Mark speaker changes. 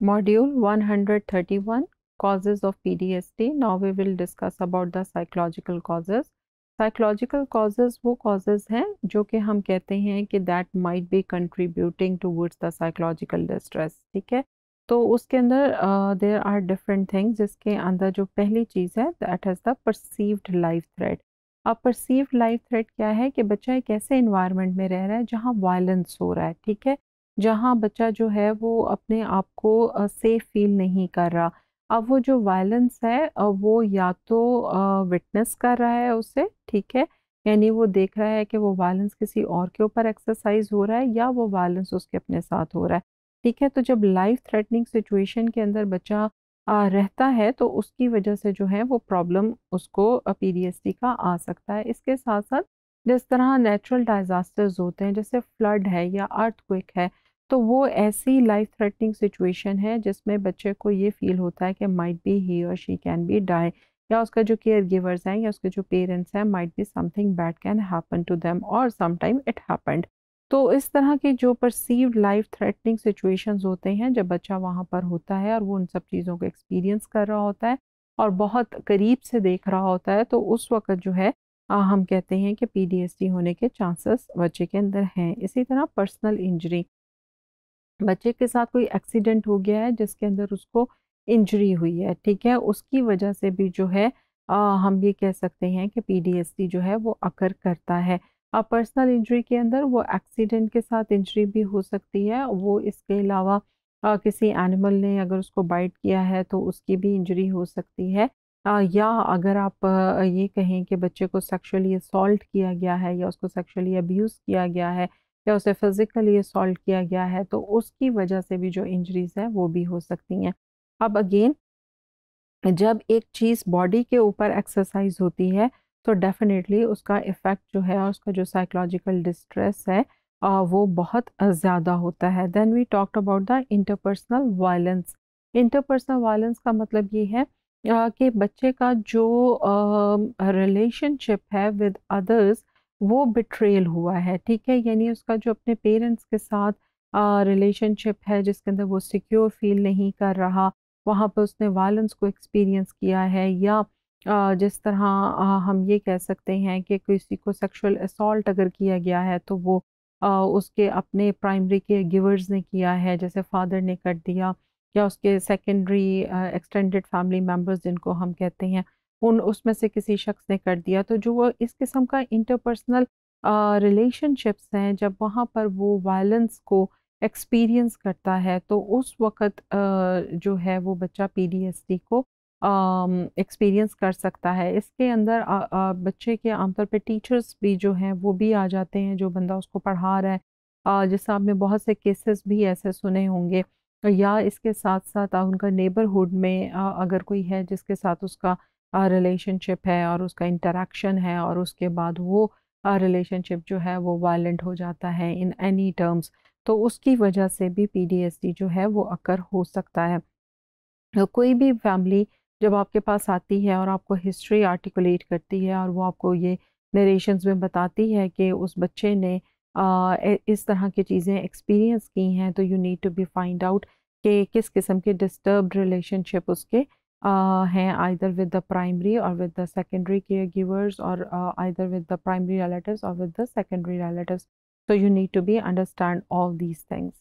Speaker 1: Module 131 Causes of PTSD. Now we will discuss about the psychological causes. Psychological causes वो causes हैं जो कि हम कहते हैं कि that might be contributing towards the psychological distress. ठीक है तो उसके अंदर uh, there are different things जिसके अंदर जो पहली चीज़ है that is the perceived life threat. अब perceived life threat क्या है कि बच्चा एक ऐसे environment में रह रहा है जहाँ violence हो रहा है ठीक है जहाँ बच्चा जो है वो अपने आप को सेफ़ फील नहीं कर रहा। अब वो जो वायलेंस है वो या तो विटनेस कर रहा है उसे, ठीक है? यानी वो देख रहा है कि वो वायलेंस किसी और के ऊपर एक्सरसाइज हो रहा है या वो वायलेंस उसके अपने साथ हो रहा है। ठीक है? तो जब लाइफ थ्रेटनिंग सिचुएशन के अंदर बच्चा रहता है तो उसकी वजह से जो है वो प्रॉब्लम उसको पीडीएसडी का आ सकता है। इसके साथ साथ जिस तरह नेचुरल डिज़ास्टर्स होते हैं, जैसे फ्लड है या अर्थक्विक है तो वो ऐसी लाइफ थ्रेटनिंग सिचुएशन है जिसमें बच्चे को ये फील होता है कि माइट बी ही और शी कैन बी डाई या उसका जो केयर गिवर्स हैं या उसके जो पेरेंट्स हैं might be something bad can happen to them और समटाइम इट हैपेंड तो इस तरह के जो परसीव्ड लाइफ थ्रेटनिंग सिचुएशंस होते हैं जब बच्चा वहाँ पर होता है और वो उन सब चीज़ों को एक्सपीरियंस कर रहा होता है और बहुत करीब से देख रहा होता है तो उस वक्त जो है आ, हम कहते हैं कि पीडीएसडी होने के चांसेस बच्चे के अंदर हैं। इसी तरह पर्सनल इंजरी बच्चे के साथ कोई एक्सीडेंट हो गया है जिसके अंदर उसको इंजरी हुई है ठीक है? उसकी वजह से भी जो है आ, हम ये कह सकते हैं कि पीडीएसडी जो है वो अकर करता है। अब पर्सनल इंजरी के अंदर वो एक्सीडेंट के साथ इंजरी भी हो सकती है। वो इसके अलावा आ, किसी एनिमल ने अगर उसको बाइट किया है तो उसकी भी इंजरी हो सकती है। आ, या अगर आप ये कहें कि बच्चे को सेक्सुअली असॉल्ट किया गया है या उसको सेक्सुअली अब्यूज़ किया गया है या उसे फिज़िकली असॉल्ट किया गया है तो उसकी वजह से भी जो इंजरीज़ है, वो भी हो सकती हैं। अब अगेन जब एक चीज़ बॉडी के ऊपर एक्सरसाइज होती है तो डेफिनेटली उसका इफ़ेक्ट जो है, उसका जो साइकोलॉजिकल डिस्ट्रेस है वो बहुत ज़्यादा होता है। Then we talked about the interpersonal violence interpersonal violence का मतलब ये है कि बच्चे का जो रिलेशनशिप है विद अदर्स वो बिट्रेल हुआ है ठीक है? यानी उसका जो अपने पेरेंट्स के साथ रिलेशनशिप है जिसके अंदर वो सिक्योर फील नहीं कर रहा वहाँ पर उसने वायलेंस को एक्सपीरियंस किया है या आ, जिस तरह आ, हम ये कह सकते हैं कि किसी को सेक्सुअल असॉल्ट अगर किया गया है तो वो आ, उसके अपने प्राइमरी के गिवर्स ने किया है जैसे फादर ने कर दिया या उसके सेकेंडरी एक्सटेंडेड फैमिली मेंबर्स जिनको हम कहते हैं। उन उसमें से किसी शख्स ने कर दिया तो जो वो इस किस्म का इंटरपर्सनल रिलेशनशिप्स हैं जब वहाँ पर वो वायलेंस को एक्सपीरियंस करता है तो उस वक़्त जो है वो बच्चा पीडीएसडी को एक्सपीरियंस कर सकता है। इसके अंदर आ, आ, बच्चे के आमतौर पे टीचर्स भी जो हैं वो भी आ जाते हैं जो बंदा उसको पढ़ा रहा है। जैसे आपने बहुत से केसेस भी ऐसे सुने होंगे या इसके साथ साथ उनका नेबरहुड में अगर कोई है जिसके साथ उसका रिलेशनशिप है और उसका इंटरेक्शन है और उसके बाद वो रिलेशनशिप जो है वो वायलेंट हो जाता है इन एनी टर्म्स तो उसकी वजह से भी पीडीएसडी जो है वो अकर हो सकता है। तो कोई भी फैमिली जब आपके पास आती है और आपको हिस्ट्री आर्टिकुलेट करती है और वो आपको ये नरेशंस में बताती है कि उस बच्चे ने इस तरह की चीज़ें एक्सपीरियंस की हैं तो you need to be find out कि किस किस्म के डिस्टर्ब्ड रिलेशनशिप उसके uh, either with the primary or with the secondary caregivers or either with the primary relatives or with the secondary relatives. So you need to be understand all these things.